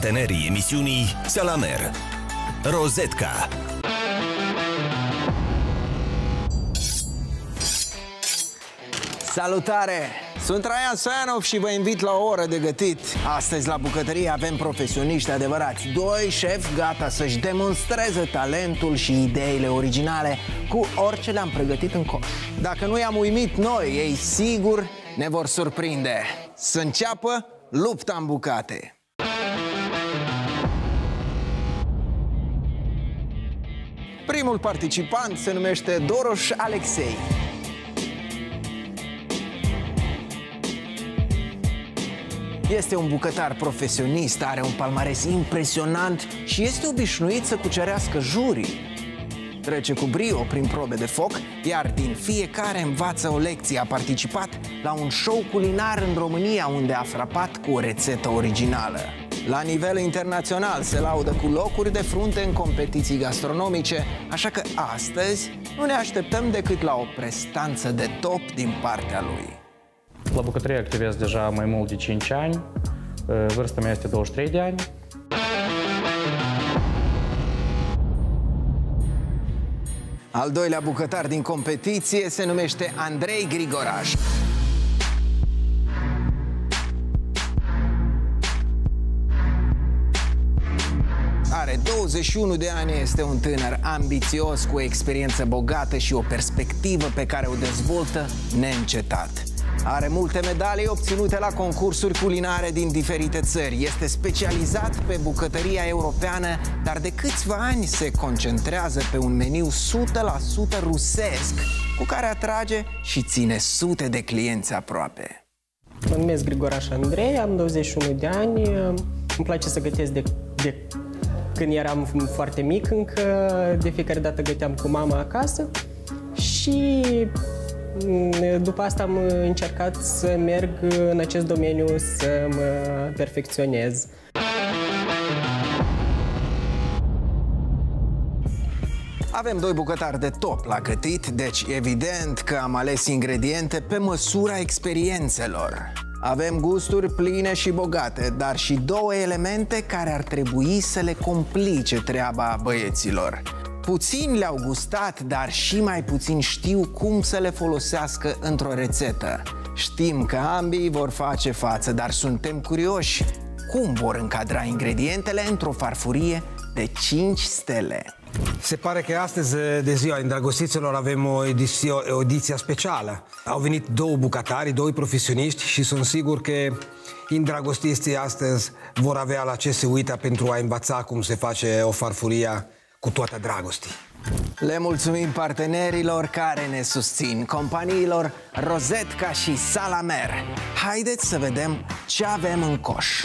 Partenerii emisiunii Salamer Rozetca Salutare! Sunt Traian Soianov și vă invit la o oră de gătit. Astăzi la bucătărie avem profesioniști adevărați, doi șefi gata să-și demonstreze talentul și ideile originale cu orice le-am pregătit în coș. Dacă nu i-am uimit noi, ei sigur ne vor surprinde. Să înceapă lupta în bucate. Primul participant se numește Doroș Alexei. Este un bucătar profesionist, are un palmares impresionant și este obișnuit să cucerească jurii. Trece cu brio prin probe de foc, iar din fiecare învață o lecție. A participat la un show culinar în România, unde a frapat cu o rețetă originală. La nivel internațional se laudă cu locuri de frunte în competiții gastronomice, așa că astăzi nu ne așteptăm decât la o prestanță de top din partea lui. La bucătărie activez deja mai mult de 5 ani. Vârsta mea este 23 de ani. Al doilea bucătar din competiție se numește Andrei Grigoraș. 21 de ani, este un tânăr ambițios, cu o experiență bogată și o perspectivă pe care o dezvoltă neîncetat. Are multe medalii obținute la concursuri culinare din diferite țări. Este specializat pe bucătăria europeană, dar de câțiva ani se concentrează pe un meniu 100% rusesc, cu care atrage și ține sute de clienți aproape. Mă numesc Grigoraș Andrei, am 21 de ani, îmi place să gătesc de, de când eram foarte mic încă, de fiecare dată găteam cu mama acasă și după asta am încercat să merg în acest domeniu să mă perfecționez. Avem doi bucătari de top la gătit, deci evident că am ales ingrediente pe măsura experiențelor. Avem gusturi pline și bogate, dar și două elemente care ar trebui să le complice treaba băieților. Puțini le-au gustat, dar și mai puțin știu cum să le folosească într-o rețetă. Știm că ambii vor face față, dar suntem curioși cum vor încadra ingredientele într-o farfurie de 5 stele. Se pare că astăzi, de ziua îndrăgostiților, avem o ediție, o ediție specială. Au venit două bucatari, doi profesioniști și sunt sigur că îndrăgostiții astăzi vor avea la ce se uită pentru a învăța cum se face o farfurie cu toată dragostii. Le mulțumim partenerilor care ne susțin, companiilor Rozetca și Salamer. Haideți să vedem ce avem în coș.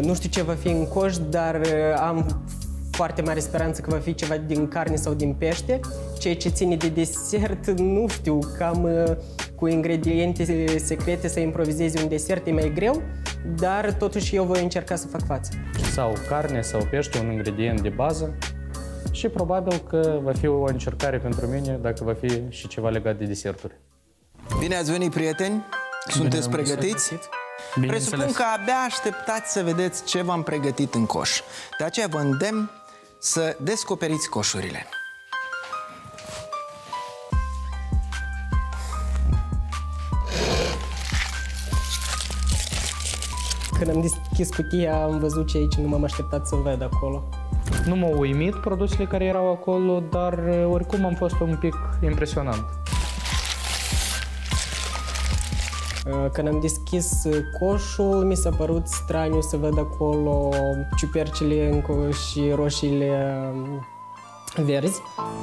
Nu știu ce va fi în coș, dar am foarte mare speranță că va fi ceva din carne sau din pește. Ceea ce ține de desert, nu știu, cam cu ingrediente secrete să improvizezi un desert e mai greu, dar totuși eu voi încerca să fac față. Sau carne sau pește, un ingredient de bază și probabil că va fi o încercare pentru mine dacă va fi și ceva legat de deserturi. Bine ați venit, prieteni! Sunteți Bine, pregătiți? Presupun că abia așteptați să vedeți ce v-am pregătit în coș. De aceea vă îndemn să descoperiți coșurile. Când am deschis cutia, am văzut ce aici nu m-am așteptat să văd acolo. Nu m-au uimit produsele care erau acolo, dar oricum am fost un pic impresionant. Când am deschis coșul, mi s-a părut straniu să văd acolo ciupercile și roșiile verzi.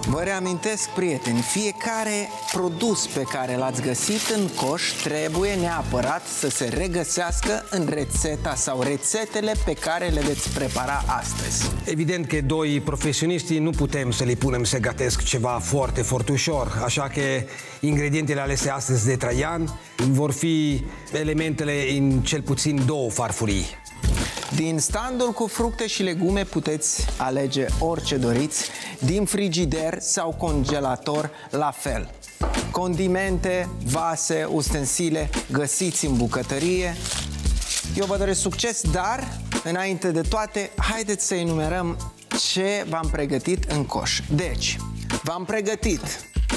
Vă reamintesc, prieteni, fiecare produs pe care l-ați găsit în coș trebuie neapărat să se regăsească în rețeta sau rețetele pe care le veți prepara astăzi. Evident că doi profesioniști nu putem să le punem să gătesc ceva foarte, foarte ușor, așa că ingredientele alese astăzi de Traian vor fi elementele în cel puțin două farfurii. Din standul cu fructe și legume puteți alege orice doriți, din frigider sau congelator la fel. Condimente, vase, ustensile găsiți în bucătărie. Eu vă doresc succes, dar înainte de toate, haideți să enumerăm ce v-am pregătit în coș. Deci, v-am pregătit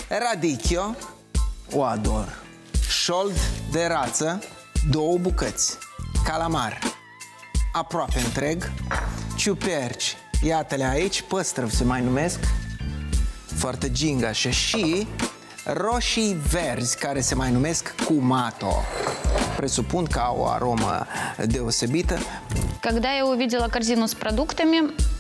radicchio, o ador, șold de rață, două bucăți, calamar, aproape întreg, ciuperci, iată-le aici, păstrăvi se mai numesc, foarte gingașe și roșii verzi care se mai numesc cumato. Presupun că au o aromă deosebită. Когда я увидела корзину с продуктами,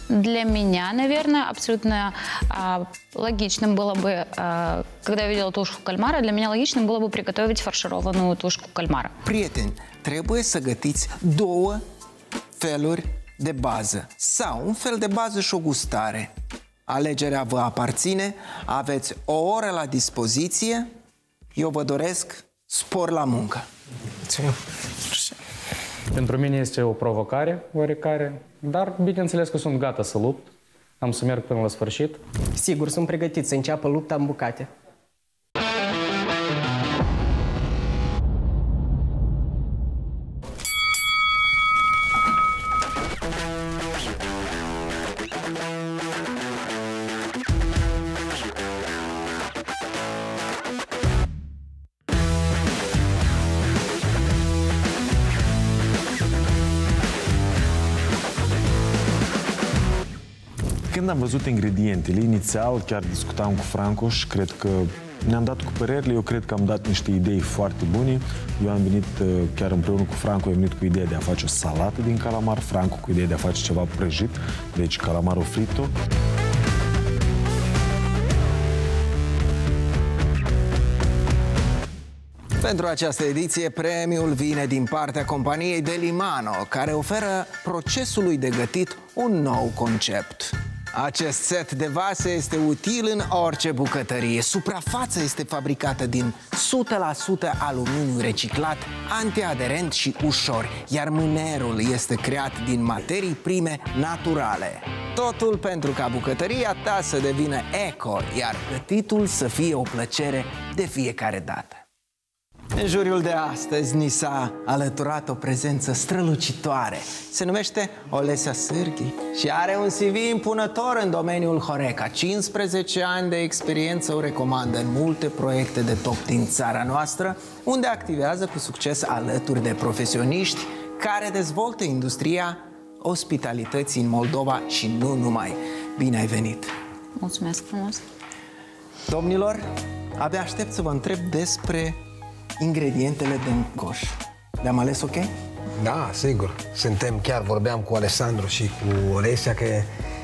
для меня, наверное, абсолютно а, логичным было бы, а, когда я видела тушку кальмара, для меня логичным было бы приготовить фаршированную тушку кальмара. Prieteni, trebuie să gătiți două feluri de bază sau un fel de bază și o gustare. Alegerea vă aparține, aveți o oră la dispoziție, eu vă doresc spor la muncă. Pentru mine este o provocare oarecare, dar bineînțeles că sunt gata să lupt. Am să merg până la sfârșit. Sigur, sunt pregătit să înceapă lupta în bucate. Văzut ingredientele, inițial chiar discutam cu Franco și cred că ne-am dat cu părerile, eu cred că am dat niște idei foarte bune. Eu am venit uh, chiar împreună cu Franco, am venit cu ideea de a face o salată din calamar, Franco cu ideea de a face ceva prăjit, deci calamarul frito. Pentru această ediție, premiul vine din partea companiei Delimano, care oferă procesului de gătit un nou concept. Acest set de vase este util în orice bucătărie. Suprafața este fabricată din 100% aluminiu reciclat, antiaderent și ușor, iar mânerul este creat din materii prime naturale. Totul pentru ca bucătăria ta să devină eco, iar gătitul să fie o plăcere de fiecare dată. În juriul de astăzi ni s-a alăturat o prezență strălucitoare. Se numește Olesea Sârghi și are un CV impunător în domeniul Horeca. 15 ani de experiență o recomandă în multe proiecte de top din țara noastră, unde activează cu succes alături de profesioniști care dezvoltă industria ospitalității în Moldova și nu numai. Bine ai venit! Mulțumesc frumos! Domnilor, abia aștept să vă întreb despre ingredientele din coș. Le-am ales ok? Da, sigur. Suntem, chiar vorbeam cu Alessandru și cu Olesia că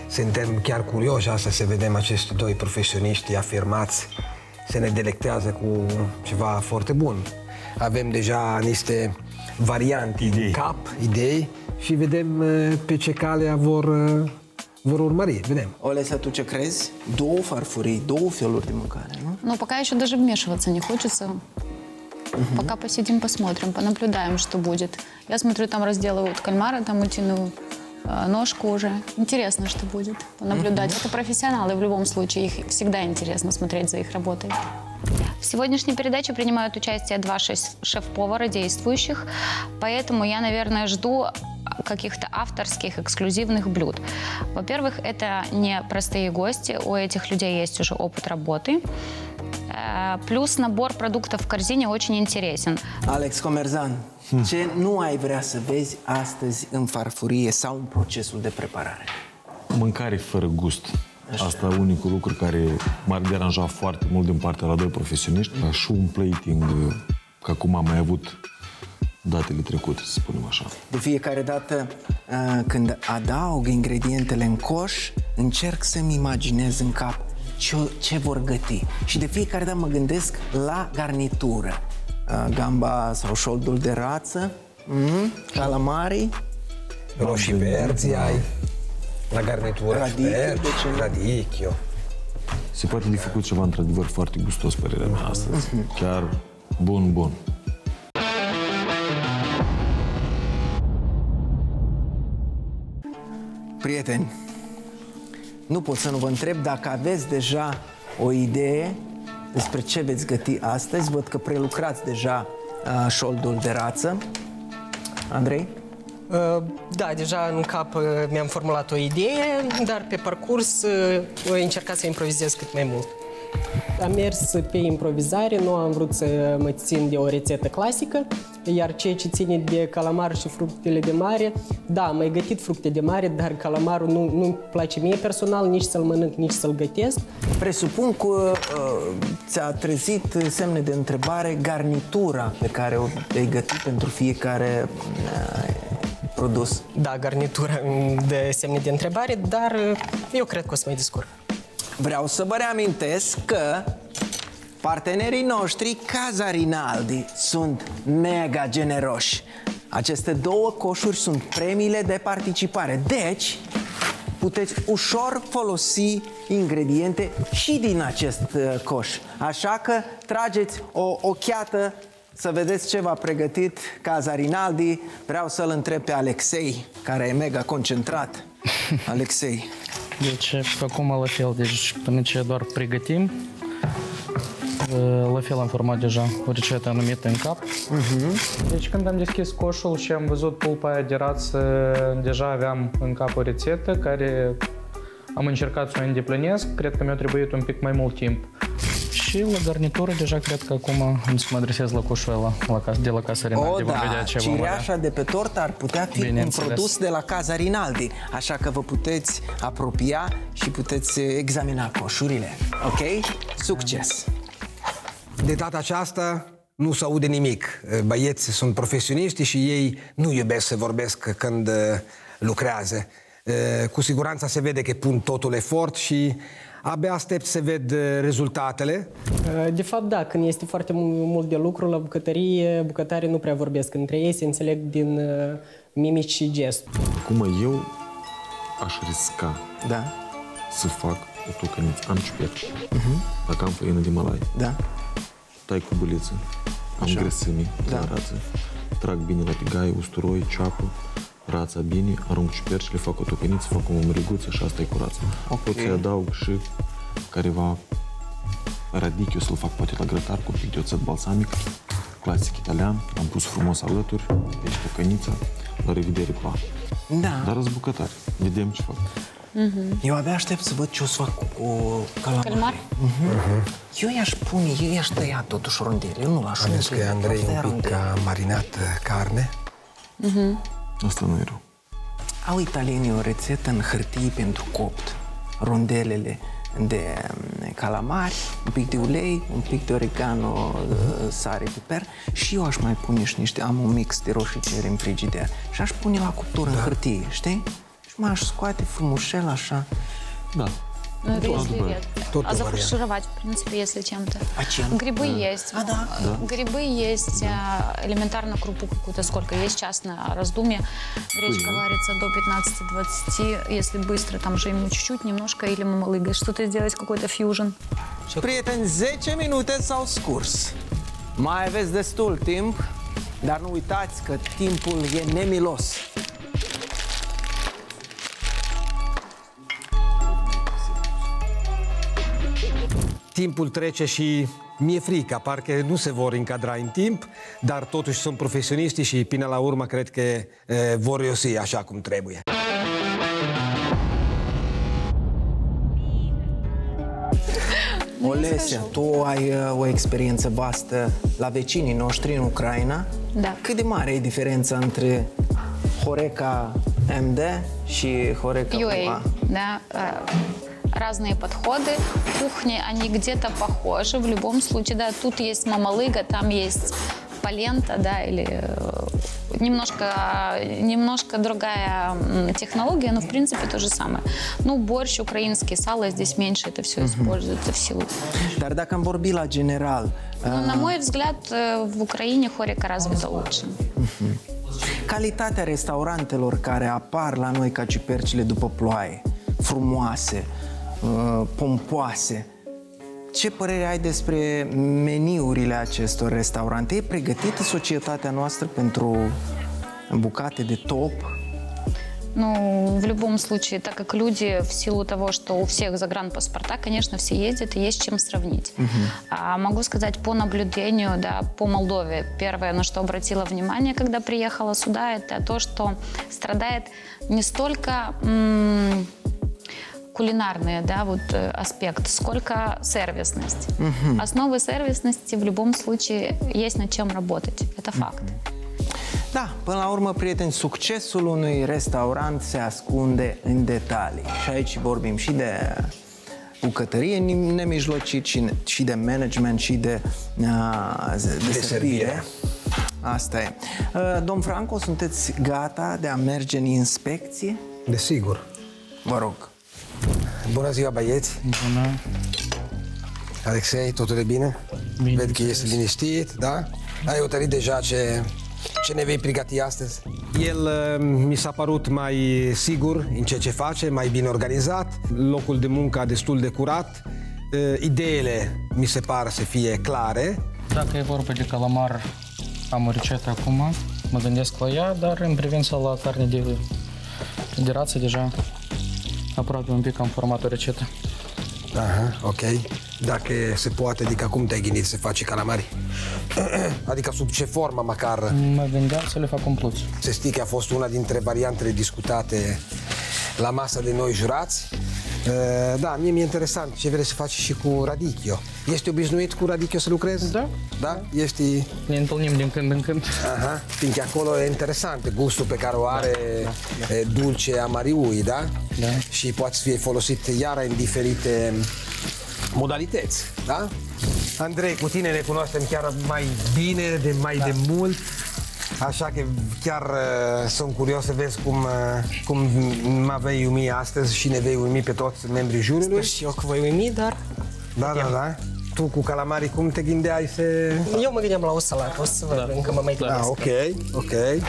suntem chiar curioși asta să vedem acești doi profesioniști afirmați se ne delectează cu ceva foarte bun. Avem deja niște variante idei. în cap, idei și vedem uh, pe ce calea vor, uh, vor urmări. Vedem. Олеся, tu ce crezi? Două farfurii, două feluri de mâncare, nu? Но пока еще даже вмешиваться не хочется. Пока посидим, посмотрим, понаблюдаем, что будет. Я смотрю, там разделывают кальмара, там утиную э, ножку уже. Интересно, что будет. Понаблюдать. Это профессионалы в любом случае. Их всегда интересно смотреть за их работой. В сегодняшней передаче принимают участие два шеф- шеф-повара действующих, поэтому я, наверное, жду каких-то авторских эксклюзивных блюд. Во-первых, это не простые гости, у этих людей есть уже опыт работы. Э, Плюс набор продуктов в корзине очень интересен. Alex Comerzan, ce nu ai vrea să vezi astăzi în farfurie sau în procesul de preparare? Mâncare fără gust. Asta e unicul lucru care m-ar deranja foarte mult din partea la doi profesioniști. Și un plating, uh, ca cum am mai avut datele trecute, să spunem așa. De fiecare dată uh, când adaug ingredientele în coș, încerc să-mi imaginez în cap ce, ce vor găti. Și de fiecare dată mă gândesc la garnitură. Uh, Gamba sau șoldul de rață, mm, calamarii, Roșii verzi ai, la garnitură, Radicchio, verzi, de ce nu? radicchio. Se poate de făcut ceva într-adevăr foarte gustos, părerea mea, astăzi. Chiar bun, bun. Prieteni, nu pot să nu vă întreb dacă aveți deja o idee despre ce veți găti astăzi. Văd că prelucrați deja uh, șoldul de rață. Andrei? Uh, Da, deja în cap uh, mi-am formulat o idee, dar pe parcurs uh, voi încerca să improvizez cât mai mult. Am mers pe improvizare, nu am vrut să mă țin de o rețetă clasică, iar ceea ce ține de calamar și fructele de mare, da, am mai gătit fructe de mare, dar calamarul nu, nu-mi place mie personal, nici să-l mănânc, nici să-l gătesc. Presupun că uh, ți-a trezit semne de întrebare garnitura pe care o ai gătit pentru fiecare uh, produs. Da, garnitura îmi dă semne de întrebare, dar uh, eu cred că o să mă descurc. Vreau să vă reamintesc că partenerii noștri Casa Rinaldi sunt mega generoși. Aceste două coșuri sunt premiile de participare. Deci, puteți ușor folosi ingrediente și din acest uh, coș. Așa că trageți o ochiată să vedeți ce v-a pregătit Casa Rinaldi. Vreau să-l întreb pe Alexei, care e mega concentrat. Alexei, Deci, acum la fel, deci până ce doar pregătim, la fel am format deja o rețetă anumită în cap. Deci când am deschis coșul și am văzut pulpa aia de rață, deja aveam în cap o rețetă care am încercat să o îndeplinesc. Cred că mi-a trebuit un pic mai mult timp. Și la garnitură deja cred că acum am să mă adresez la coșul ăla la cas- de la Casa Rinaldi. O, Vom da, vedea ce vom avea. cireașa de pe tortă ar putea fi un Bineînțeles. produs de la Casa Rinaldi, așa că vă puteți apropia și puteți examina coșurile. Ok? Succes! De data aceasta nu se aude nimic. Băieții sunt profesioniști și ei nu iubesc să vorbesc când uh, lucrează. Uh, Cu siguranță se vede că pun totul efort și abia aștept să ved uh, rezultatele. Uh, De fapt, da, când este foarte mu- mult de lucru la bucătărie, bucătarii nu prea vorbesc între ei, se înțeleg din uh, mimici și gesturi. Acum eu aș risca Da? să fac o tocăniță. Am ciuperci. Dacă am făină de malai, Da? Tai cu buliță, am grăsimi Da. la rață, trag bine la tigaie, usturoi, ceapă, rața bine, arunc ciuperci, le fac o tocăniță, fac o mămăriguță și asta e cu rața. Ok. Pot să-i adaug și careva radichiu să-l fac poate la grătar cu un pic de oțet balsamic, clasic italian, am pus frumos alături, deci tocănița, la revedere pa. Da. Dar răzbucătari, vedem ce fac. Eu abia aștept să văd ce o să fac cu, cu calamar. Calmar? Eu i-aș pune, eu i-aș tăia totuși rondele, eu nu l-aș Ales că umple, Andrei aș tăia un pic rondele. a marinat uh, carne. Asta nu e rău. Au italienii o rețetă în hârtie pentru copt. Rondelele de mm, calamari, un pic de ulei, un pic de oregano, uh, sare, piper și eu aș mai pune și niște, am un mix de roșii ceri în frigider și aș pune la cuptură în hârtie, știi? Și mai aș scoate frumușel așa. Da. Ну, это если Добавить. редко. Тут А вариант. зафаршировать, в принципе, если чем-то. А чем? Грибы есть. А, да. Грибы есть, а, элементарно крупу какую-то. Сколько есть сейчас на раздумье. Гречка варится до 15-20. Если быстро, там же ему чуть-чуть, немножко или мамалыгой. Что-то сделать, какой-то фьюжн. Prieteni, 10 minute s-au scurs. Mai aveți destul timp, dar nu uitați că timpul e nemilos. timpul trece și mi-e frică, parcă nu se vor încadra în timp, dar totuși sunt profesioniști și până la urmă cred că e, vor iosi așa cum trebuie. Olesia, tu ai o experiență vastă la vecinii noștri în Ucraina. Da. Cât de mare e diferența între Horeca MD și Horeca UA? Da. Uh разные подходы. Кухни, они где-то похожи. В любом случае, да, тут есть мамалыга, там есть полента, да, или э, немножко, немножко другая технология, но в принципе то же самое. Ну, борщ украинский, сало здесь меньше это все используется в силу. General, uh, Но, на мой взгляд, э, в Украине хорика развита лучше. calitatea restaurantelor care apar la noi ca ciupercile după ploaie, frumoase, uh, pompoase, ce părere ai despre meniurile acestor restaurante? E pregătită societatea noastră pentru bucate de top? Ну, в любом случае, так как люди, в силу того, что у всех загранпаспорта, конечно, все ездят, и есть чем сравнить. А могу сказать по наблюдению, да, по Молдове. Первое, на что обратила внимание, когда приехала сюда, это то, что страдает не столько м, кулинарный да, вот, э, аспект, сколько сервисность. Основы сервисности в любом случае есть над чем работать. Это факт. Da, până la urmă, prieteni, succesul unui restaurant se ascunde în detalii. Și aici vorbim și de bucătărie nemijlocit și, și de management și de, uh, de, de servire. servire. Asta e. Uh, domn Franco, sunteți gata de a merge în inspecție? Desigur. Vă rog. Bună ziua, băieți! Bună. Alexei, totul e bine? Bine, Văd că ești liniștit, da? Ai hotărât deja ce, ce ne vei pregăti astăzi? El uh, mi s-a părut mai sigur în ceea ce face, mai bine organizat, locul de muncă destul de curat, uh, ideile mi se par să fie clare, Dacă e vorba de calamar, am o rețetă acum, mă gândesc la ea, dar în privința la carne de federație, deja aproape un pic am format o rețetă. Aha, ok. Dacă se poate, adică cum te-ai gândit să faci calamari? adică sub ce formă măcar? Mă gândeam să le fac umpluți. Să știi că a fost una dintre variantele discutate la masa de noi jurați. Uh, Da, mie mi-e interesant ce vrei să faci și cu radicchio. Ești obișnuit cu radicchio să lucrezi? Da. Da? Ești... Ne întâlnim din când în când. Aha, fiindcă acolo e interesant gustul pe care o are e, dulce a Mariui, da? Da. Și poate să fie folosit iară în diferite modalități, da? Andrei, cu tine ne cunoaștem chiar mai bine, de mai de mult. Așa că chiar uh, sunt curios să vezi cum, uh, cum mă vei umi astăzi și ne vei umi pe toți membrii juriului. Sper și eu că voi uimi, dar Da, da, da. Tu cu calamarii cum te gândeai să... eu mă gândeam la o salată, o să văd, încă mă mai Da, gândesc. ok, ok. E,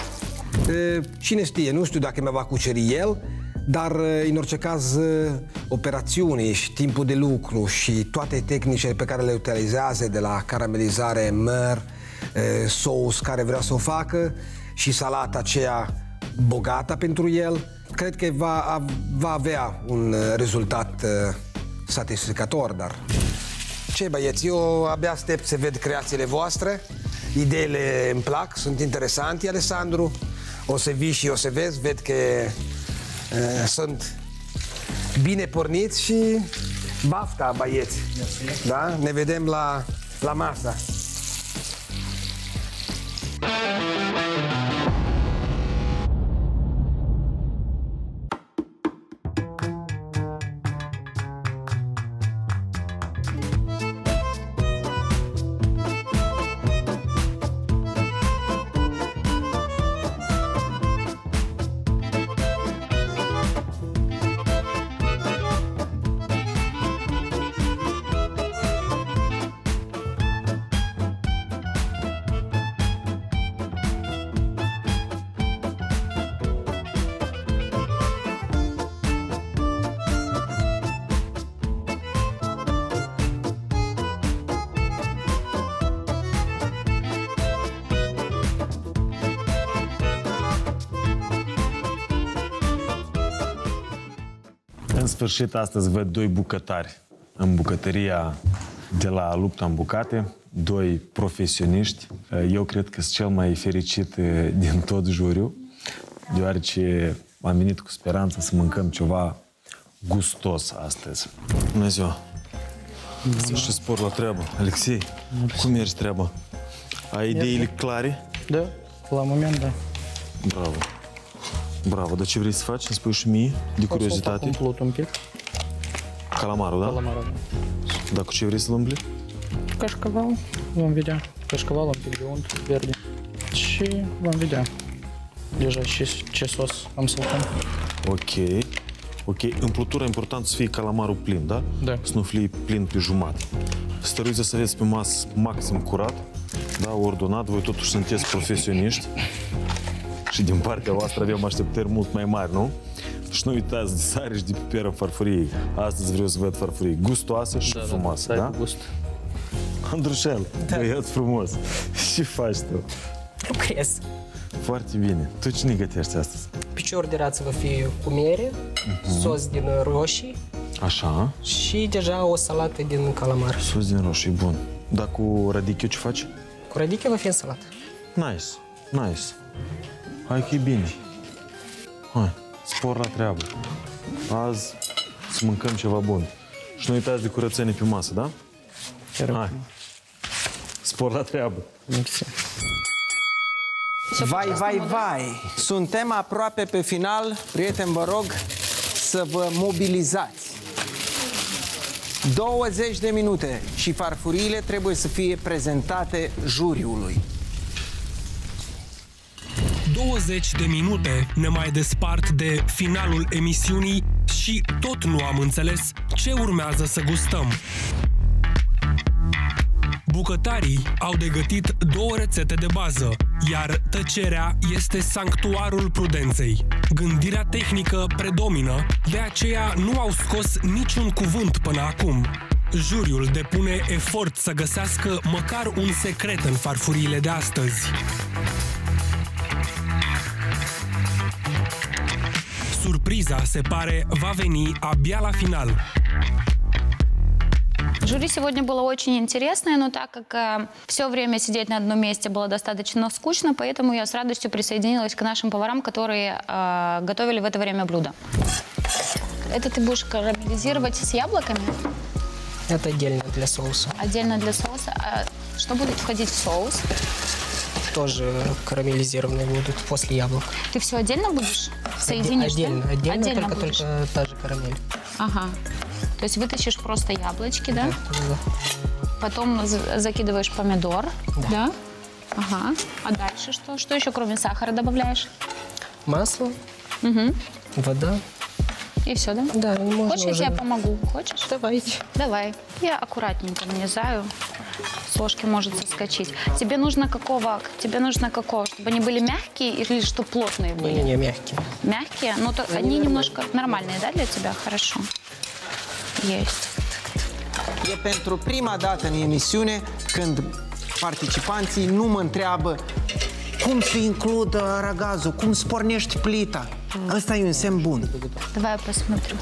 Cine știe, nu știu dacă mă va cuceri el, dar e, în orice caz e, operațiunii și timpul de lucru și toate tehnicile pe care le utilizează de la caramelizare, măr, e, sous care vrea să o facă și salata aceea bogată pentru el, cred că va, va avea un e, rezultat e, satisfăcător, dar ce băieți, eu abia aștept să ved creațiile voastre. Ideile îmi plac, sunt interesante, Alessandru. O să vii și o să vezi, ved că uh, sunt bine porniți și bafta, băieți. Da? Ne vedem la, la masă. În sfârșit, astăzi văd doi bucătari în bucătăria de la Lupta în Bucate, doi profesioniști. Eu cred că sunt cel mai fericit eh, din tot juriu, deoarece am venit cu speranța să mâncăm ceva gustos astăzi. Bună ziua! Să și spor la treabă. Alexei, cum mergi treaba? Ai ideile clare? Da, la moment, da. Bravo! Bravo, dar ce vrei să faci? Îmi spui și mie, de O să-l fac curiozitate? umplut un pic. Calamarul, da? Calamarul. Dar cu ce vrei să-l umpli? Cașcaval, vom vedea. Cașcaval, un pic de unt verde. Și vom vedea. Deja și ce sos am să pun. Ok. Ok, împlutura important să fie calamarul plin, da? Da. Să nu fie plin pe jumătate. Stăruiți să aveți pe masă maxim curat, da, ordonat, voi totuși sunteți profesioniști și din partea voastră avem așteptări mult mai mari, nu? Și nu uitați de sare și de piper în farfurie. Astăzi vreau să văd farfurie gustoasă și frumoasă, Dai da? cu gust. Andrușel, băiat frumos. Ce faci tu? Lucrez. Foarte bine. Tu cine gătești astăzi? Pe Picior de rață va fi cu mere, sos din roșii Așa. și deja o salată din calamar. Sus din roșii, bun. Dar cu radichiu ce faci? Cu radiche va fi în salată. Nice, nice. Hai că e bine. Hai, spor la treabă. Azi să mâncăm ceva bun. Și nu uitați de curățenie pe masă, da? Hai. Spor la treabă. Vai, vai, vai! Suntem aproape pe final. Prieteni, vă rog să vă mobilizați. 20 de minute și farfuriile trebuie să fie prezentate juriului. 20 de minute ne mai despart de finalul emisiunii și tot nu am înțeles ce urmează să gustăm. Bucătarii au de gătit două rețete de bază, iar tăcerea este sanctuarul prudenței. Gândirea tehnică predomină, de aceea nu au scos niciun cuvânt până acum. Juriul depune efort să găsească măcar un secret în farfuriile de astăzi. Surpriza, se pare, va veni abia la final. Жюри сегодня было очень интересное, но так как все время сидеть на одном месте было достаточно скучно, поэтому я с радостью присоединилась к нашим поварам, которые э, готовили в это время блюдо. Это ты будешь карамелизировать с яблоками Это отдельно для соуса. отдельно для соуса. А что будет входить в соус? Тоже карамелизированные будут после яблок. Ты все отдельно будешь соединишь? да? Отдельно, отдельно, только, будешь. только та же карамель. Ага. То есть вытащишь просто яблочки, да? Да. Потом за- закидываешь помидор, да? Ага. А дальше что? Что еще кроме сахара добавляешь? Масло, вода. И все, да? Да, и можно Хочешь, я уже- тебе помогу? Хочешь? Давайте. Давай. Я аккуратненько нанизаю. С ложки может соскочить. Тебе нужно какого? Тебе нужно какого? Чтобы они были мягкие или чтобы плотные были? Не-не, мягкие. Мягкие? Ну, то они немножко нормальные, да, для тебя? Хорошо. Есть. E pentru prima dată în emisiune când participanții nu mă întreabă cum să includ ragazul, cum să pornești plita. Ăsta e un semn bun. Давай посмотрю.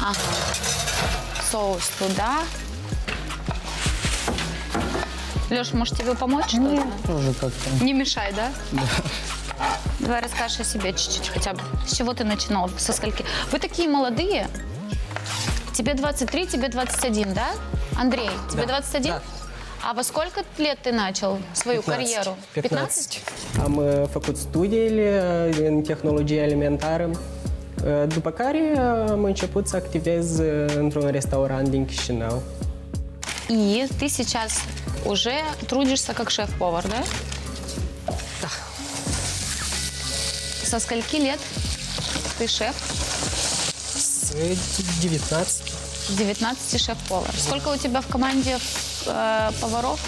Ага. Соус туда. Леш, может тебе помочь? что-то? Тоже как-то. Не мешай, да? Давай расскажешь о себе чуть-чуть хотя бы. С чего ты начинал? Со скольки? Вы такие молодые. Тебе 23, тебе 21, да? Андрей, тебе 21? да. А во сколько lет ты начал свою 15. карьеру? 15. Am uh, făcut studiile în tehnologie alimentară, după care am început să activez într-un restaurant din Chișinău. И ты сейчас уже трудишься как шеф-повар, да? Да. Со скольки лет ты шеф? С 19. С 19 шеф-повар. Сколько у тебя в команде э, поваров?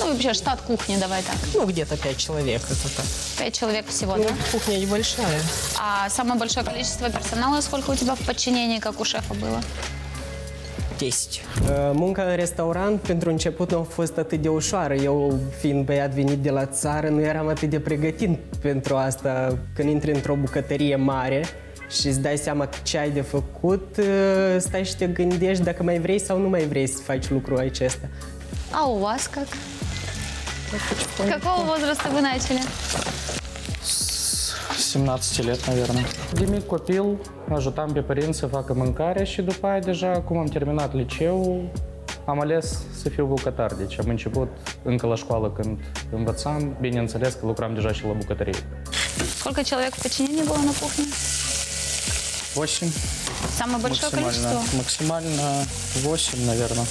Ну, вообще штат кухни, давай так. Ну, где-то 5 человек, это так. Пять человек всего, Ну, да? кухня небольшая. А самое большое количество персонала сколько у тебя в подчинении, как у шефа было? 10. Uh, Munca în restaurant pentru început nu a fost atât de ușoară. Eu, fiind băiat venit de la țară, nu eram atât de pregătit pentru asta. Când intri într-o bucătărie mare și îți dai seama ce ai de făcut, uh, stai și te gândești dacă mai vrei sau nu mai vrei să faci lucrul acesta. А у вас как? Какого возраста вы начали? С 17 lет, naверное. De mic copil, ajutam pe părinți să facă mâncare și după aia deja, cum am terminat liceul, am ales să fiu bucătar. Deci am început încă la școală când învățam, bineînțeles că lucram deja și la bucătărie. Сколько человек в подчинении было на кухне? 8 Самое большое максимально. количество? Максимально 8, наверное.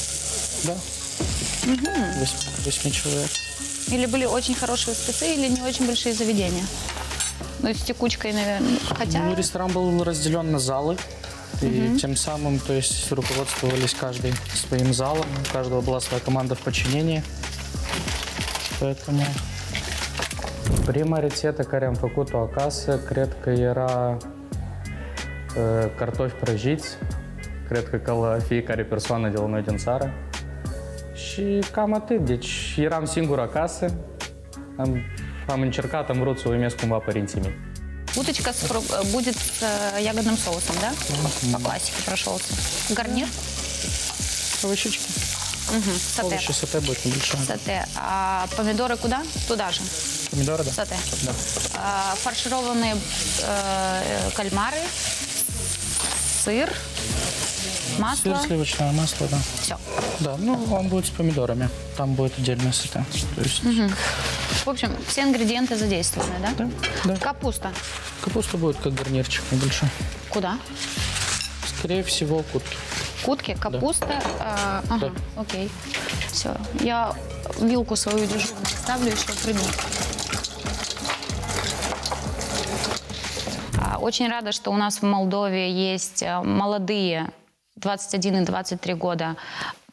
Да. 8, человек. Или были очень хорошие спецы, или не очень большие заведения? Ну, с текучкой, наверное. Хотя... Ну, ресторан был разделен на залы. И тем самым, то есть, руководствовались каждый своим залом. У каждого была своя команда в подчинении. Поэтому rețetă care am făcut-o acasă, cred că era uh, cartofi prăjiți. Cred că ca la Și cam atât. Deci eram singur acasă. Am, am încercat, am vrut să uimesc cumva părinții mei. Уточка с будет с э, ягодным соусом, да? По классике прошелся. Гарнир? Овощички. Угу. Сате. Овощи сате будет небольшое. Сате. А помидоры куда? Туда же. Помидоры, да? Сате. Да. А, фаршированные э, кальмары, сыр, масло. Сыр, сливочное масло, да. Все. Да, ну он будет с помидорами. Там будет отдельное сате. То есть В общем, все ингредиенты задействованы, да? Да, да. Капуста. капуста будет как гарнирчик небольшой. Куда? Скорее всего, кутки. Кутки, капуста. э, ага, Да. окей. Все. Я вилку свою дежурную ставлю, еще приду. А, Очень рада, что у нас в Молдове есть э, молодые 21 и 23 года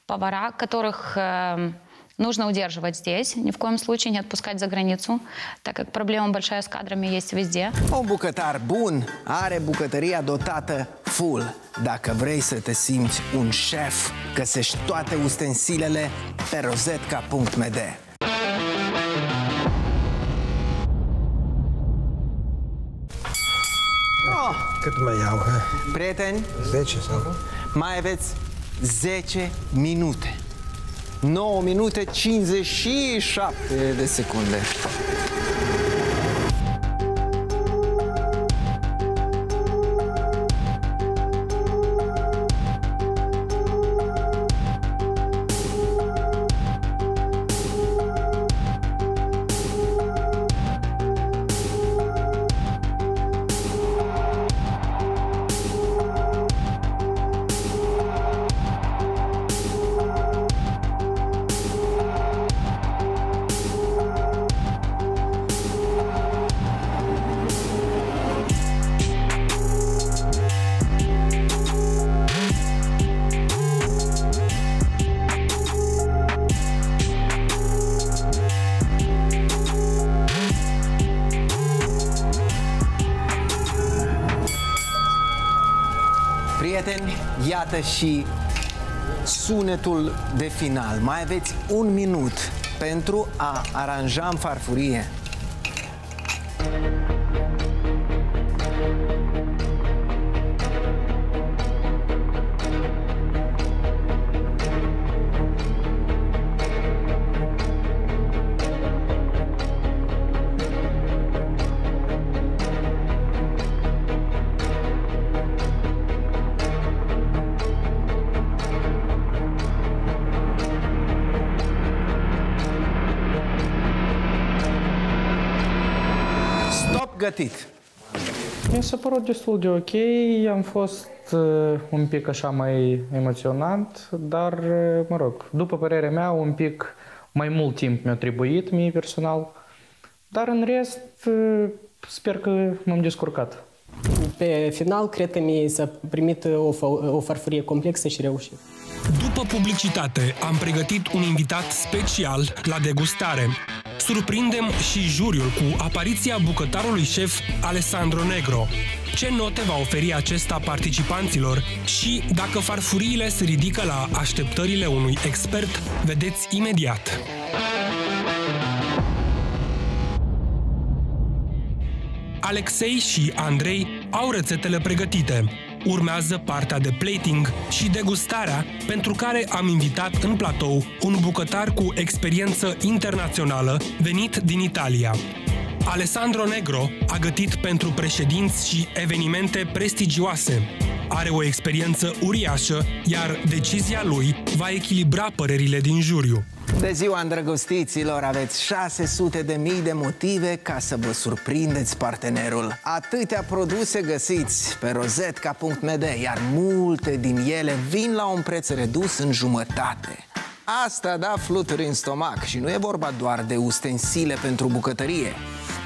повара, которых э, нужно удерживать здесь, ни в коем случае не отпускать за границу, так как проблема большая с кадрами есть везде. Un bucătar bun are bucătăria dotată full. Dacă vrei să te simți un șef, găsești toate ustensilele pe rozetka.md. Cât mai iau? ha? Prieteni, 10 sau? mai aveți 10 minute. 9 minute 57 de secunde. Prieteni, iată și sunetul de final. Mai aveți un minut pentru a aranja în farfurie. Mi s-a părut destul de ok, am fost uh, un pic așa mai emoționat, dar, uh, mă rog, după părerea mea, un pic mai mult timp mi-a trebuit mie personal, dar în rest, uh, sper că m-am descurcat. Pe final, cred că mi s-a primit o, fa- o farfurie complexă și reușită. După publicitate, am pregătit un invitat special la degustare. Surprindem și juriul cu apariția bucătarului șef Alessandro Negro. Ce note va oferi acesta participanților și dacă farfuriile se ridică la așteptările unui expert, vedeți imediat. Alexei și Andrei au rețetele pregătite. Urmează partea de plating și degustarea, pentru care am invitat în platou un bucătar cu experiență internațională venit din Italia. Alessandro Negro a gătit pentru președinți și evenimente prestigioase. Are o experiență uriașă, iar decizia lui va echilibra părerile din juriu. De ziua îndrăgostiților aveți 600 de mii de motive ca să vă surprindeți partenerul. Atâtea produse găsiți pe rozetka.md, iar multe din ele vin la un preț redus în jumătate. Asta da fluturi în stomac și nu e vorba doar de ustensile pentru bucătărie.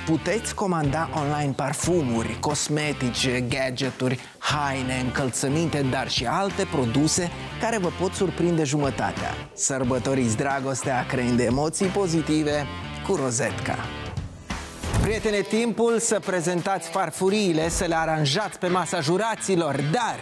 Puteți comanda online parfumuri, cosmetice, gadgeturi, haine, încălțăminte, dar și alte produse care vă pot surprinde jumătatea. Sărbătoriți dragostea creând emoții pozitive cu Rozetka. Prietene, timpul să prezentați farfuriile, să le aranjați pe masa juraților, dar,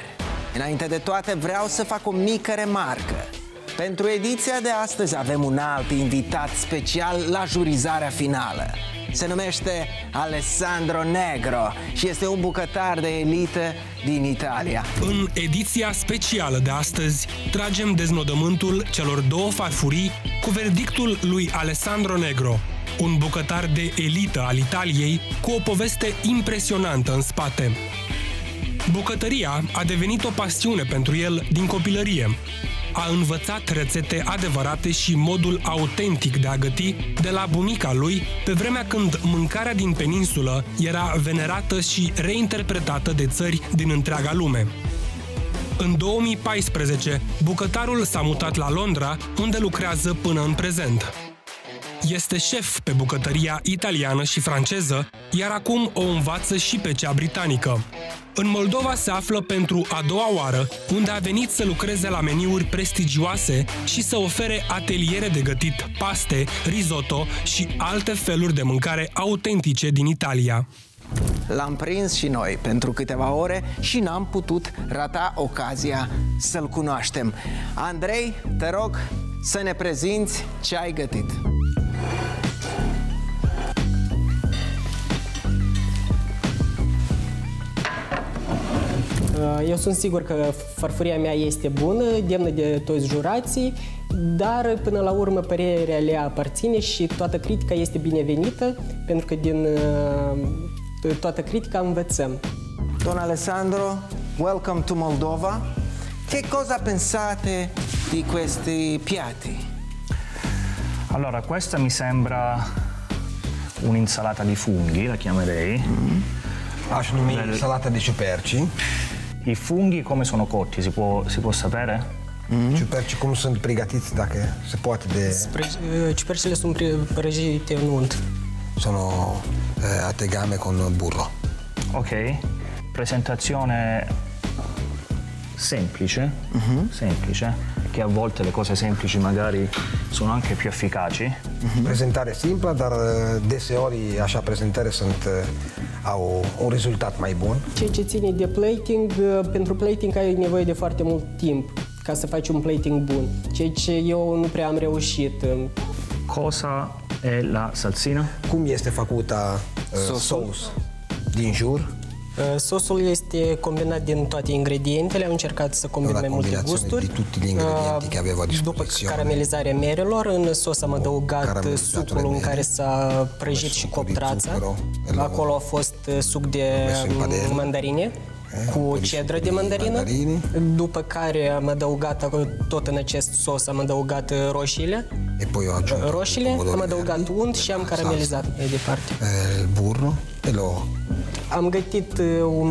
înainte de toate, vreau să fac o mică remarcă. Pentru ediția de astăzi avem un alt invitat special la jurizarea finală. Se numește Alessandro Negro și este un bucătar de elită din Italia. În ediția specială de astăzi tragem deznodământul celor două farfurii cu verdictul lui Alessandro Negro, un bucătar de elită al Italiei cu o poveste impresionantă în spate. Bucătăria a devenit o pasiune pentru el din copilărie. A învățat rețete adevărate și modul autentic de a găti de la bunica lui, pe vremea când mâncarea din peninsulă era venerată și reinterpretată de țări din întreaga lume. În 2014, bucătarul s-a mutat la Londra, unde lucrează până în prezent. Este șef pe bucătăria italiană și franceză, iar acum o învață și pe cea britanică. În Moldova se află pentru a doua oară, unde a venit să lucreze la meniuri prestigioase și să ofere ateliere de gătit paste, risotto și alte feluri de mâncare autentice din Italia. L-am prins și noi pentru câteva ore și n-am putut rata ocazia să-l cunoaștem. Andrei, te rog să ne prezinți ce ai gătit. Eu sunt sigur că farfuria mea este bună, demnă de toți jurații, dar până la urmă părerea le aparține și toată critica este binevenită, pentru că din uh, toată critica învățăm. Don Alessandro, welcome to Moldova. Che cosa pensate di questi piatti? Allora, questa mi sembra un'insalata di funghi, la chiamerei. Aș numi salata de ciuperci. I funghi come sono cotti, si può, si può sapere? Ciuperci cum sunt pregătiți, dacă se poate, de... Prăj- uh, Ciupercile sunt prăjite în unt. Sono eh, a tegame con burro. Ok. Presentazione semplice, semplice, che a volte le cose semplici magari sono anche più efficaci. Prezentare simplă, dar eh, deseori așa prezentări sunt, eh, au un rezultat mai bun. Ceea ce ține de plating, uh, pentru plating ai nevoie de foarte mult timp ca să faci un plating bun, ceea ce eu nu prea am reușit. Uh, Cosa è la salsina? Cum este făcută eh, Sosul? sous din jur? Uh, Sosul este combinat din toate ingredientele, am încercat să combin La mai multe combinazione gusturi. di tutti gli ingredienti Uh, che avevo a După disposizione. caramelizarea merelor, în sos am adăugat caramelizatul sucul în mere, care s-a prăjit și sucul de copt rața. zucchero, e la- Acolo a fost uh, suc de messo in padella. mandarine un cu po' di cedră suc de di mandarină. mandarini. După care am adăugat, tot în acest sos, am adăugat uh, roșiile. E poi ho aggiunto Roșiile, i pomodori am adăugat verdi, unt și am la caramelizat mai departe. salsa, eh, il burro e lo Am gătit uh, un,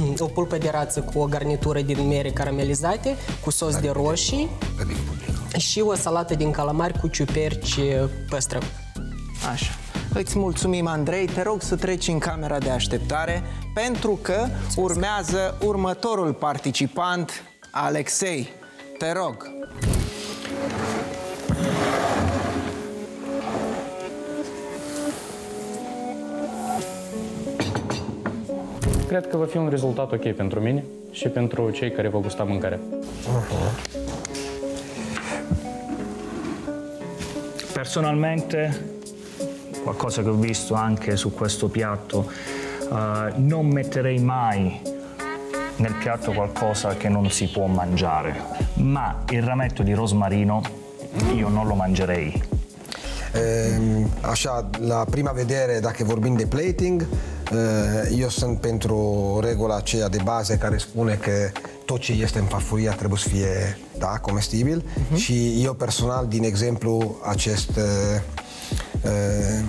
uh, o pulpă de rață cu o garnitură din mere caramelizate, cu sos de roșii per il pubblico. și o salată din calamari cu ciuperci uh, păstră. Așa. Îți mulțumim, Andrei. Te rog să treci în camera de așteptare pentru că urmează următorul participant, Alexei. Te rog. Cred că va fi un rezultat ok pentru mine și pentru cei care vă gusta mâncarea. Personalmente, qualcosa che ho visto anche su questo piatto, eh, non metterei mai nel piatto qualcosa che non si può mangiare, ma il rametto di rosmarino io non lo mangerei. Ehm, Așa, la prima vedere, dacă vorbim de plating, eh, eu sunt pentru regula aceea de bază care spune că tot ce este în farfuria trebuie să fie da, comestibil și eu personal, din exemplu, acest eh, eh,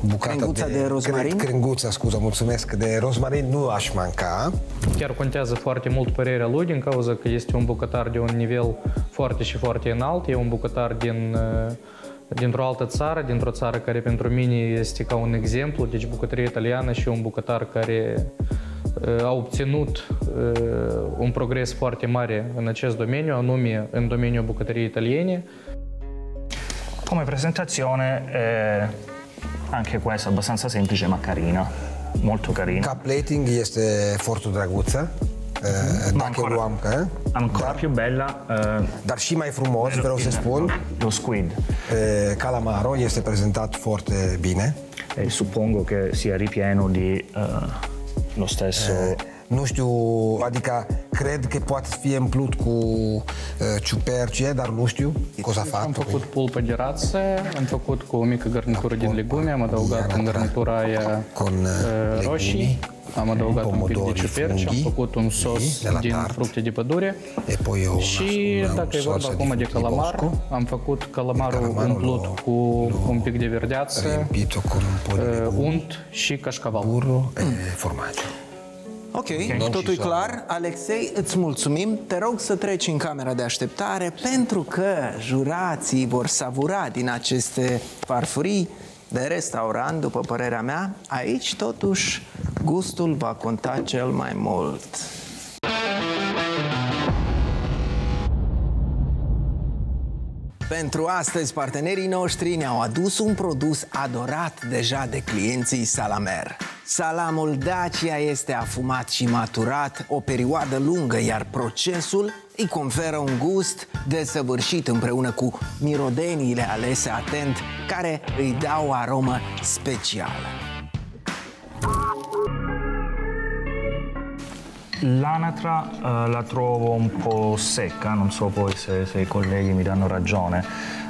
bucată Crenguța de rozmarin? cre- Crenguța, scuza, mulțumesc, de rozmarin nu aș manca. Chiar contează foarte mult părerea lui din cauza că este un bucătar de un nivel foarte și foarte înalt, e un bucătar din, uh, dintr-o altă țară, dintr-o țară care pentru mine este ca un exemplu, deci bucătărie italiană și un bucătar care uh, a obținut uh, un progres foarte mare în acest domeniu, anume în domeniul bucătăriei italiene. Come presentazione è anche questa abbastanza semplice ma carina, molto carina. Ca plating este foarte drăguță. Uh, dacă ancora- luam, eh? Ancora più bella eh, Dar și mai frumos, vreau să spun, lo squid. eh, calamaro este prezentat foarte bine. E suppongo che sia ripieno di eh, lo stesso Nu știu, adică cred că poate fi umplut cu uh, ciupercie, dar nu știu cosa Am fatto. făcut pulpă de rață, am făcut cu o mică garnitură din legume, am adăugat în garnitura aia Con, uh, uh, roșii, legumi, am adăugat un pic de pomodori, ciuperci, am funghi, făcut un sos de la din tart. fructe de pădure E poi una, și una dacă e vorba salsa acum de frutti calamar, bosco, am făcut calamarul Calamarul umplut lo- cu un pic de verdeață, riempito con un po' di uh, legumi, unt și cașcaval. burro e formaggio. Ok, Non totul ci e sono. clar. Alexei, îți mulțumim. Te rog să treci în camera de așteptare pentru că jurații vor savura din aceste farfurii de restaurant, după părerea mea. Aici, totuși, gustul va conta cel mai mult. Pentru astăzi, partenerii noștri ne-au adus un produs adorat deja de clienții Salamer. Salamul Dacia este afumat și maturat o perioadă lungă, iar procesul îi conferă un gust desăvârșit împreună cu mirodeniile alese atent, care îi dau o aromă specială. L'anatra eh, la trovo un po' secca, non so poi se, se i colleghi mi danno ragione,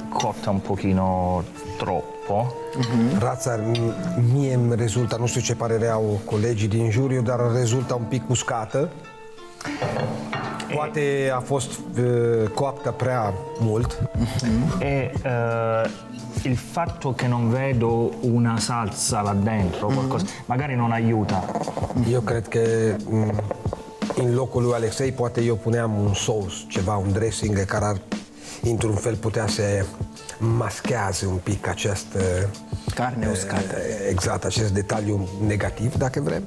cotta un pochino troppo. Rața m- mie îmi rezultă, nu știu ce părere au colegii din juriu, dar rezultă un pic uscată. Poate a fost uh, coaptă prea mult. E eh, il fatto che non vedo una salsa là dentro, qualcosa, magari non aiuta. Eu cred că m, în locul lui Alexei poate eu puneam un sos, ceva, un dressing care ar, într-un fel putea să maschează un pic acest... uh, Carne uscată. Exact, acest detaliu negativ, dacă vrem.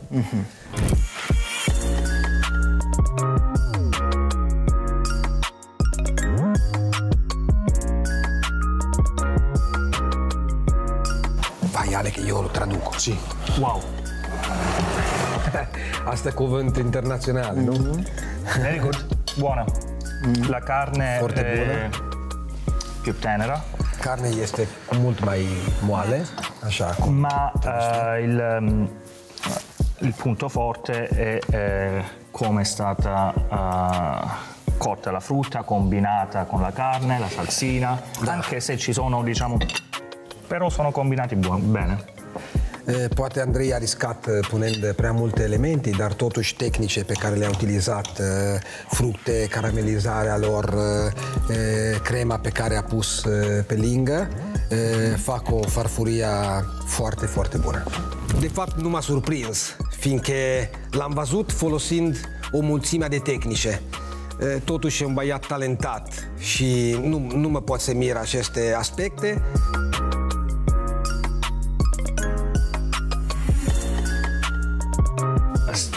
Vai Ale che io lo traduco. Sì. Wow, Asta e cuvânt internațional, nu? very good, buona. La carne Forte è buona. più tenera, Carne este mult mai moale, așa ma eh, il, ehm, il punto forte è eh, come è stata eh, cotta la frutta, combinata con la carne, la salsina, anche se ci sono, diciamo, però sono combinati buoni, bene. E, Poate Andrei a riscat e, punând prea multe elemente, dar totuși tehnice pe care le-a utilizat, e, fructe, caramelizarea lor, e, e, crema pe care a pus e, pe lângă, e, fac o farfuria foarte, foarte bună. De fapt, nu m-a surprins, fiindcă l-am văzut folosind o mulțime de tehnice. E, Totuși e un băiat talentat și nu, nu mă pot să mir aceste aspecte.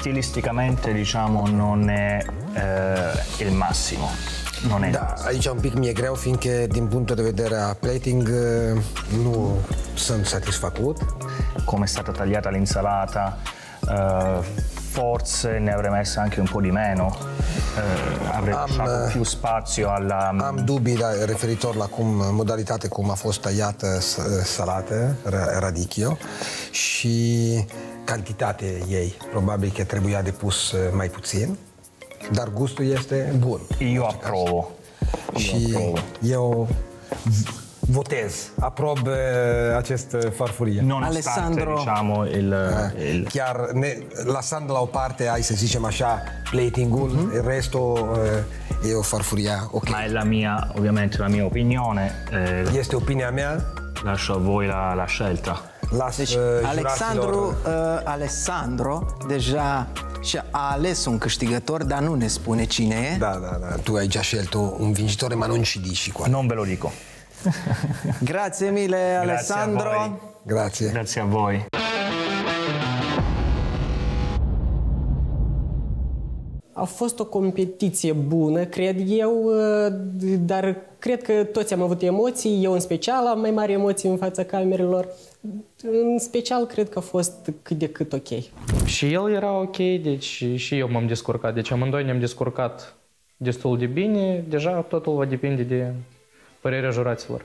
Stilisticamente, diciamo, non è eh, il massimo. Non è Da, aici un pic mi-e greu, fiindcă din punctul de vedere a plating eh, nu sunt satisfăcut. come è stata tagliata l'insalata, eh, forse ne avrei messa anche un po' di meno, eh, avrei Am, lasciato eh, più spazio alla... Am dubii la, referitor la cum, modalitate cum a fost tăiată s- salată, ra- radicchio, și cantitatea ei. Probabil că trebuia de pus eh, mai puțin, dar gustul este bun. Io approvo. Io Și approvo. eu votez, aprob eh, acest eh, farfurie. Nonostante, Alessandro- diciamo, il, il- Chiar ne, lăsând la o parte, hai să zicem așa, platingul, il restul eh, e o farfuria ok. ma è la mia, ovviamente, la mia opinione, eh, Este opinia mea, lascio a voi la, la scelta. Las Deci, eh, Alexandru, uh, Alessandro deja și-a ales un câștigător, dar nu ne spune cine e. Da, da, da, tu hai già scelto un vincitore, ma non ci dici quale. Non ve lo dico. Grazie mille, Grazie a Alessandro. voi. Grazie. Grazie a voi. A fost o competiție bună, cred eu, dar cred că toți am avut emoții, eu în special am mai mari emoții în fața camerelor. În special, cred că a fost cât de cât ok. Și el era ok, deci și eu m-am descurcat. Deci amândoi ne-am descurcat destul de bine. Deja totul va depinde de părerea juraților.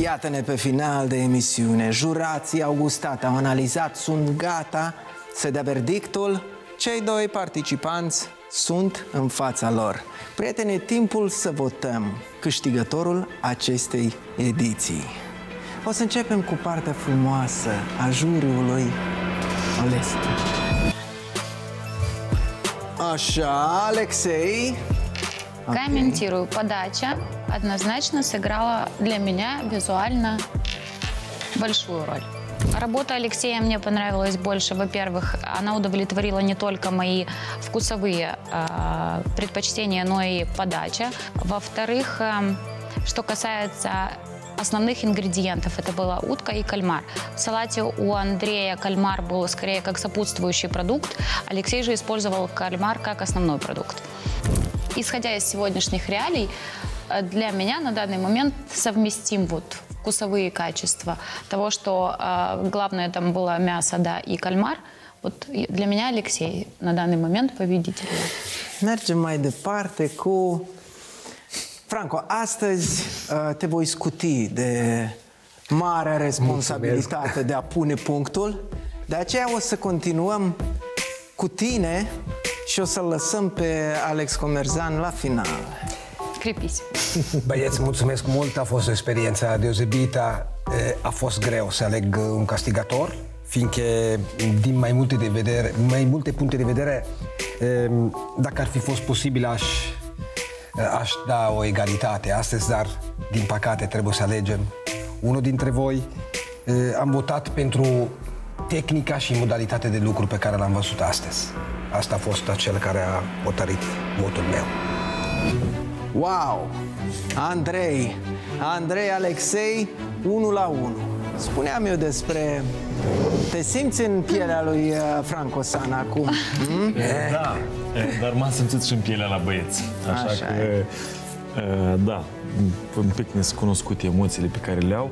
Iată-ne pe final de emisiune. Jurații au gustat, au analizat, sunt gata să dea verdictul. Cei doi participanți sunt în fața lor. Prieteni, timpul să votăm câștigătorul acestei ediții. O să începem cu partea frumoasă a juriului ales. Așa, Alexei. Комментирую. Подача однозначно сыграла для меня визуально большую роль. Работа Алексея мне понравилась больше. Во-первых, она удовлетворила не только мои вкусовые э, предпочтения, но и подача. Во-вторых, э, что касается основных ингредиентов. Это была утка и кальмар. В салате у Андрея кальмар был скорее как сопутствующий продукт. Алексей же использовал кальмар как основной продукт. Исходя из сегодняшних реалий, э, для меня на данный момент совместим вот вкусовые качества того, что э, главное там было мясо, да, и кальмар. Вот для меня Алексей на данный момент победитель. Mergem mai departe cu Franco, astăzi uh, te voi scuti de marea responsabilitate Mulțumesc. de aceea o să continuăm cu tine și o să lăsăm pe Alex Comerzan la final. Cripis. Băieți, mulțumesc mult, a fost o experiență deosebită. A fost greu să aleg un castigator, fiindcă din mai multe, de vedere, mai multe puncte de vedere, dacă ar fi fost posibil, aș aș da o egalitate astăzi, dar din păcate trebuie să alegem unul dintre voi. Am votat pentru tehnica și modalitatea de lucru pe care l-am văzut astăzi. Asta a fost cel care a hotărât votul meu. Wow! Andrei, Andrei Alexei, 1 la 1. Spuneam eu despre... Te simți în pielea lui uh, Franco Sana acum? Hmm? Da, dar m-am simțit și în pielea la băieți. Așa, Așa că, e. da, un pic nescunoscute emoțiile pe care le au.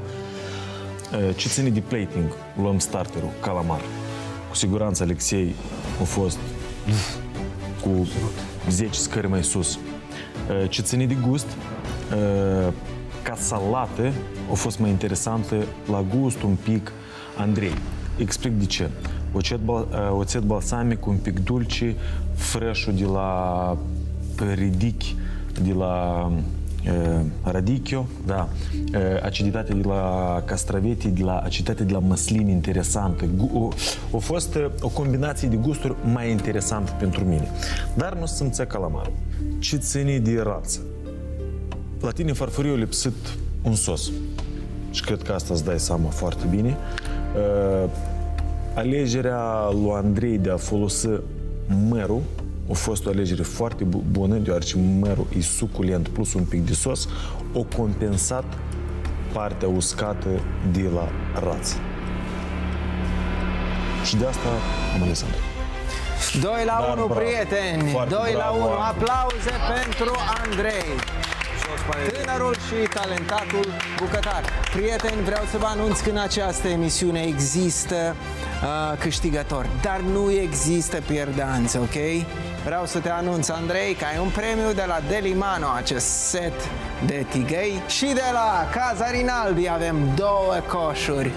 Ce ține de plating, luăm starterul, calamar. Cu siguranță Alexei a fost cu 10 scări mai sus. Ce ține de gust, ca salată, a fost mai interesantă la gust un pic Andrei. Explic de ce. Oțet, oțet balsamic un pic dulce, fresh de la ridichi, de la uh, radicchio, da, uh, aciditatea de la castravete, de la aciditatea de la măslin interesantă. A fost o combinație de gusturi mai interesantă pentru mine. Dar nu simțea calamarul. Ce ține de rață? La tine farfurie a lipsit un sos. Și cred că asta îți dai seama foarte bine. Uh, alegerea lui Andrei de a folosi mărul a fost o alegere foarte bună, deoarece mărul e suculent plus un pic de sos, o compensat partea uscată de la rață. Și de asta am ales Andrei. 2 la Dar 1, bravo. prieteni! Foarte 2 la 1, aplauze pentru Andrei! Tânărul și talentatul bucătar. Prieteni, vreau să vă anunț că în această emisiune există uh, câștigători, dar nu există pierdanți, ok? Vreau să te anunț, Andrei, că ai un premiu de la Delimano, acest set de tigăi și de la Casa Rinaldi avem două coșuri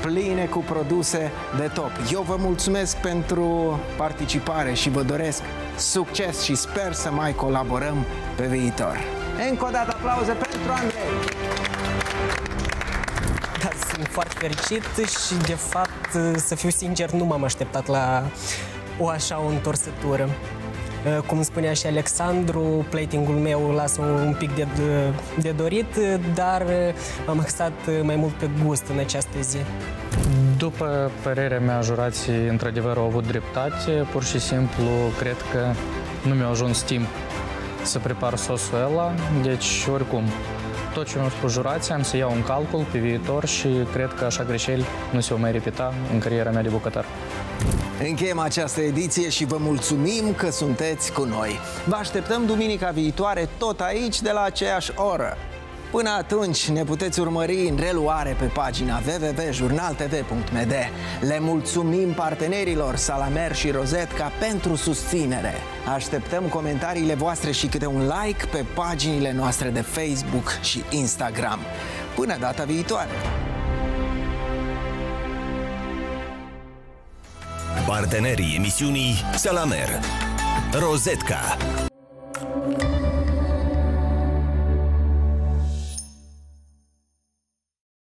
pline cu produse de top. Eu vă mulțumesc pentru participare și vă doresc succes și sper să mai colaborăm pe viitor. Încă o dată aplauze pentru Andrei! Da, sunt foarte fericit și, de fapt, să fiu sincer, nu m-am așteptat la o așa o întorsătură. Cum spunea și Alexandru, platingul meu lasă un pic de, de dorit, dar am axat mai mult pe gust în această zi. După părerea mea, jurații într-adevăr au avut dreptate. Pur și simplu, cred că nu mi-a ajuns timp să prepar sosul ăla, deci oricum tot ce mi-au spus jurații am să iau în calcul pe viitor și cred că așa greșeli nu se o mai repeta în cariera mea de bucătar. Încheiem această ediție și vă mulțumim că sunteți cu noi. Vă așteptăm duminica viitoare tot aici de la aceeași oră. Până atunci ne puteți urmări în reluare pe pagina www.jurnaltv.md Le mulțumim partenerilor Salamer și Rozetca pentru susținere Așteptăm comentariile voastre și câte un like pe paginile noastre de Facebook și Instagram Până data viitoare! Partenerii emisiunii Salamer. Rozetca